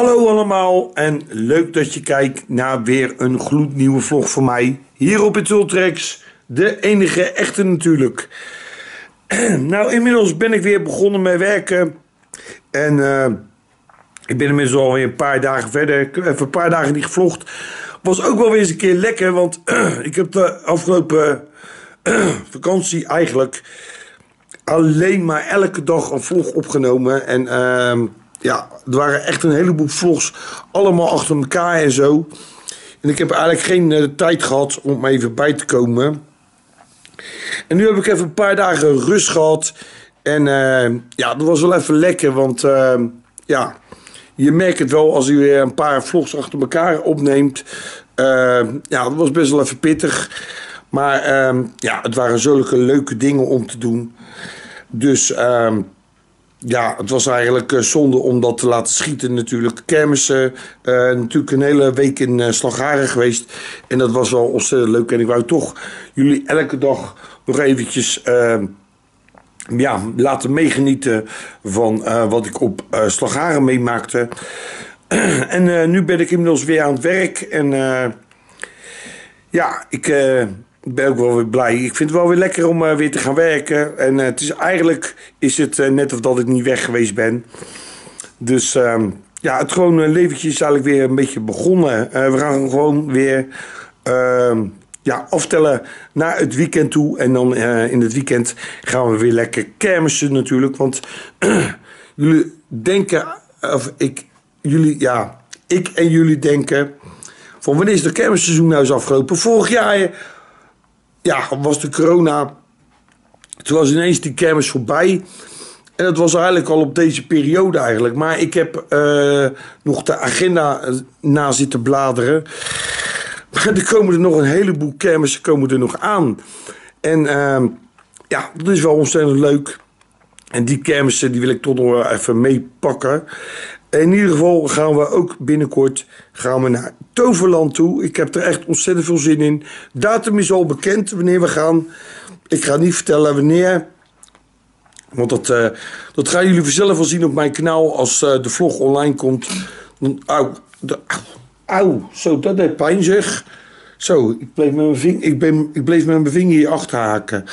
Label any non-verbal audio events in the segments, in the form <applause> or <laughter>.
Hallo allemaal en leuk dat je kijkt naar weer een gloednieuwe vlog van mij. Hier op het Ultrex, de enige echte natuurlijk. <clears throat> nou, inmiddels ben ik weer begonnen met werken. En eh, ik ben inmiddels alweer een paar dagen verder. Ik heb even een paar dagen niet gevlogd. Was ook wel weer eens een keer lekker, want <clears throat> ik heb de afgelopen <clears throat> vakantie eigenlijk alleen maar elke dag een vlog opgenomen. En... Uh, ja, er waren echt een heleboel vlogs. Allemaal achter elkaar en zo. En ik heb eigenlijk geen uh, tijd gehad om even bij te komen. En nu heb ik even een paar dagen rust gehad. En uh, ja, dat was wel even lekker. Want uh, ja, je merkt het wel als je weer een paar vlogs achter elkaar opneemt. ja, dat was best wel even pittig. Maar ehm, ja, het waren zulke leuke dingen om te doen. Dus ehm, ja, het was eigenlijk uh, zonde om dat te laten schieten natuurlijk. Kermissen, uh, natuurlijk een hele week in uh, Slagharen geweest. En dat was wel ontzettend leuk. En ik wou toch jullie elke dag nog eventjes ja, laten meegenieten van wat ik op Slagharen meemaakte. <clears throat> en nu ben ik inmiddels weer aan het werk. En ja, ik ik ben ook wel weer blij. Ik vind het wel weer lekker om uh, weer te gaan werken. En uh, het is, eigenlijk is het uh, net of dat ik niet weg geweest ben. Dus ehm, ja, het gewone leventje is eigenlijk weer een beetje begonnen. we gaan gewoon weer ehm, ja, aftellen naar het weekend toe. En dan in het weekend gaan we weer lekker kermissen natuurlijk. Want <clears throat> jullie denken, of ik, jullie, ja, ik en jullie denken... Van wanneer is de kermisseizoen nou eens afgelopen? Vorig jaar ja, was de corona. Toen was ineens die kermis voorbij. En dat was eigenlijk al op deze periode eigenlijk. Maar ik heb uh, nog de agenda eh, na zitten bladeren. Maar er komen er nog een heleboel kermissen komen er nog aan. En uh, ja, dat is wel ontzettend leuk. En die kermissen die wil ik toch nog even meepakken. In ieder geval gaan we ook binnenkort gaan we naar Toverland toe. Ik heb er echt ontzettend veel zin in. Datum is al bekend wanneer we gaan. Ik ga niet vertellen wanneer. Want dat, uh, dat gaan jullie vanzelf wel zien op mijn kanaal als uh, de vlog online komt. Dan, au, zo, dat deed pijn zeg. Zo, ik bleef met mijn vinger, ik ben, ik bleef met mijn vinger hier achter haken.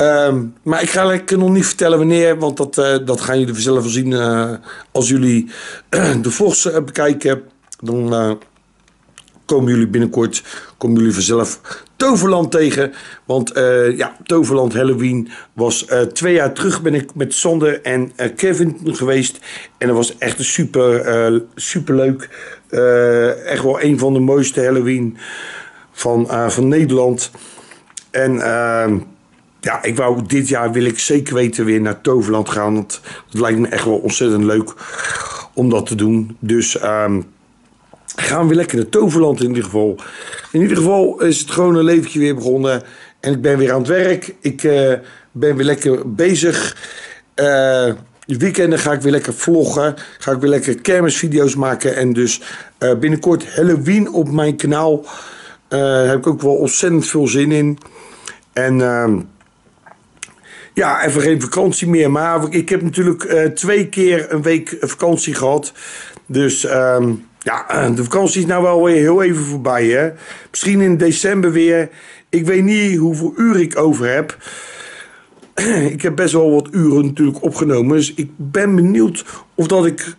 Um, maar ik ga lekker nog niet vertellen wanneer, want dat, uh, dat gaan jullie vanzelf wel zien uh, als jullie <clears throat> de vlogs uh, bekijken. Dan komen jullie binnenkort, komen jullie vanzelf Toverland tegen. Want ja, Toverland Halloween was twee jaar terug ben ik met Sander en Kevin geweest. En dat was echt een super, super leuk. echt wel een van de mooiste Halloween van, van Nederland. En ehm, ja, ik wou dit jaar wil ik zeker weten weer naar Toverland gaan. Want het lijkt me echt wel ontzettend leuk om dat te doen. Dus um, gaan we lekker naar Toverland in ieder geval. In ieder geval is het gewoon een leventje weer begonnen. En ik ben weer aan het werk. Ik uh, ben weer lekker bezig. Uh, weekenden ga ik weer lekker vloggen. Ga ik weer lekker kermisvideo's maken. En dus uh, binnenkort Halloween op mijn kanaal. Daar heb ik ook wel ontzettend veel zin in. En... Ja, even geen vakantie meer. Maar ik heb natuurlijk uh, twee keer een week vakantie gehad. Dus um, ja, eh, de vakantie is nou wel weer heel even voorbij. Hè? Misschien in december weer. Ik weet niet hoeveel uur ik over heb. <clears throat> ik heb best wel wat uren natuurlijk opgenomen. Dus ik ben benieuwd of dat ik,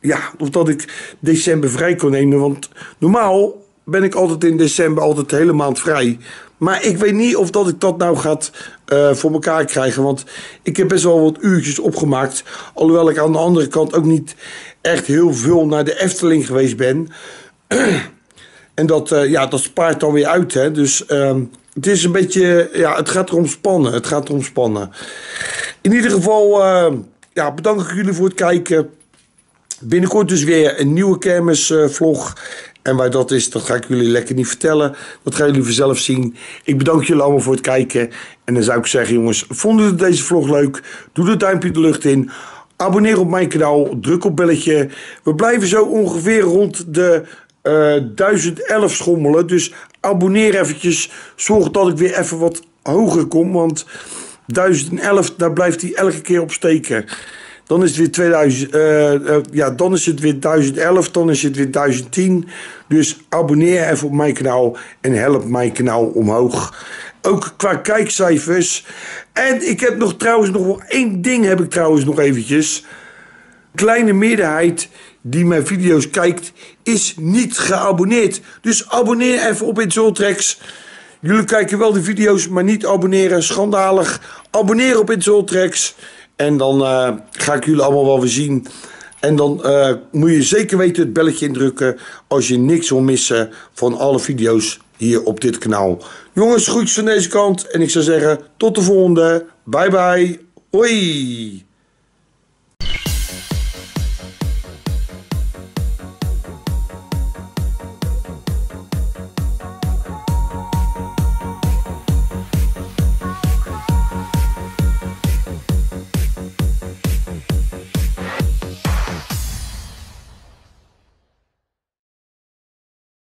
ja, of dat ik december vrij kan nemen. Want normaal ben ik altijd in december altijd de hele maand vrij. Maar ik weet niet of dat ik dat nou gaat uh, voor elkaar krijgen. Want ik heb best wel wat uurtjes opgemaakt. Alhoewel ik aan de andere kant ook niet echt heel veel naar de Efteling geweest ben. <clears throat> en dat, uh, ja, dat spaart dan weer uit. Hè? Dus uh, het is een beetje. Ja, het gaat erom spannen. Het gaat erom spannen. In ieder geval, uh, ja, bedank ik jullie voor het kijken. Binnenkort dus weer een nieuwe kermisvlog. En waar dat is, dat ga ik jullie lekker niet vertellen. Dat gaan jullie vanzelf zien. Ik bedank jullie allemaal voor het kijken. En dan zou ik zeggen, jongens, vonden jullie deze vlog leuk? Doe de duimpje de lucht in. Abonneer op mijn kanaal. Druk op belletje. We blijven zo ongeveer rond de uh, eh, 1011 schommelen. Dus abonneer eventjes. Zorg dat ik weer even wat hoger kom. Want 1011, daar blijft hij elke keer op steken. Dan is het weer 2000, eh, eh, ja, dan is het weer 1011, dan is het weer 1010. Dus abonneer even op mijn kanaal en help mijn kanaal omhoog. Ook qua kijkcijfers. En ik heb nog trouwens nog wel één ding heb ik trouwens nog eventjes. Kleine meerderheid die mijn video's kijkt is niet geabonneerd. Dus abonneer even op Insultrex. Jullie kijken wel de video's, maar niet abonneren. Schandalig. Abonneer op Insultrex. En dan uh, ga ik jullie allemaal wel weer zien. En dan uh, moet je zeker weten het belletje indrukken als je niks wil missen van alle video's hier op dit kanaal. Jongens, groetjes van deze kant. En ik zou zeggen, tot de volgende. Bye bye. Hoi.